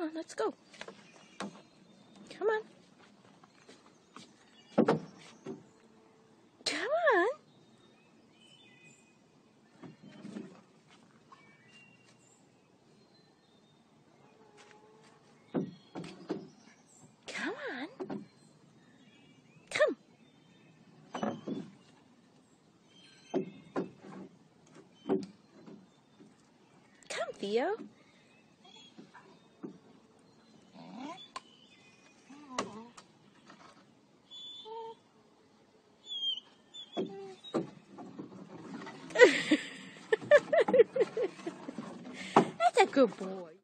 on, let's go. Come on. Come on. Come on. Come. Come, Theo. Good boy.